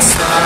Master.